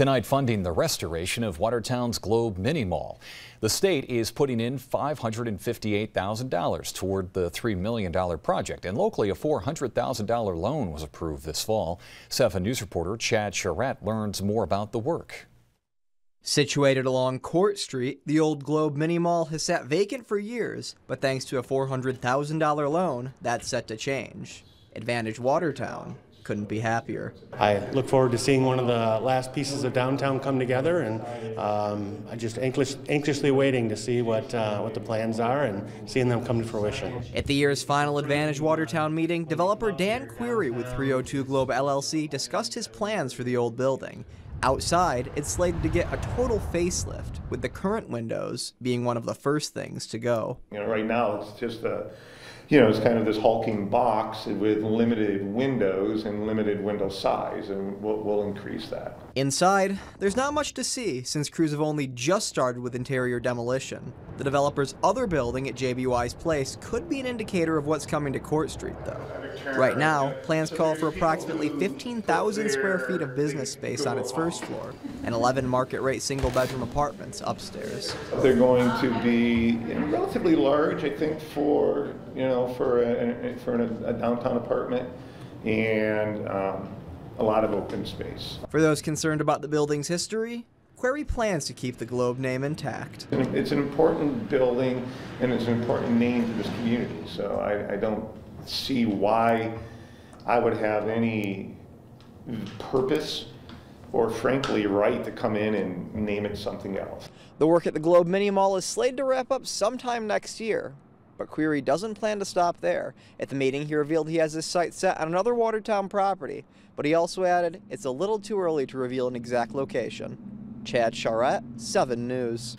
Tonight, funding the restoration of Watertown's Globe Mini Mall. The state is putting in $558,000 toward the $3 million project, and locally, a $400,000 loan was approved this fall. 7 News reporter Chad Charette learns more about the work. Situated along Court Street, the old Globe Mini Mall has sat vacant for years, but thanks to a $400,000 loan, that's set to change. Advantage Watertown couldn't be happier. I look forward to seeing one of the last pieces of downtown come together, and um, I'm just anxious, anxiously waiting to see what uh, what the plans are and seeing them come to fruition. At the year's final Advantage Watertown meeting, developer Dan Query with 302 Globe LLC discussed his plans for the old building. Outside, it's slated to get a total facelift, with the current windows being one of the first things to go. You know, right now it's just a you know, it's kind of this hulking box with limited windows and limited window size, and we'll, we'll, increase that. Inside, there's not much to see since crews have only just started with interior demolition. The developer's other building at JB Wise Place could be an indicator of what's coming to Court Street, though. Right now, plans call for approximately 15,000 square feet of business space on its first floor and 11 market rate single bedroom apartments upstairs. They're going to be relatively large, I think, for, you know, for a, for a downtown apartment and um, a lot of open space. For those concerned about the building's history, Query plans to keep the Globe name intact. It's an important building and it's an important name to this community, so I, I don't see why I would have any purpose or frankly right to come in and name it something else. The work at the Globe Mini Mall is slated to wrap up sometime next year, but Query doesn't plan to stop there. At the meeting, he revealed he has his sights set on another Watertown property, but he also added it's a little too early to reveal an exact location. Chad Charette, 7 News.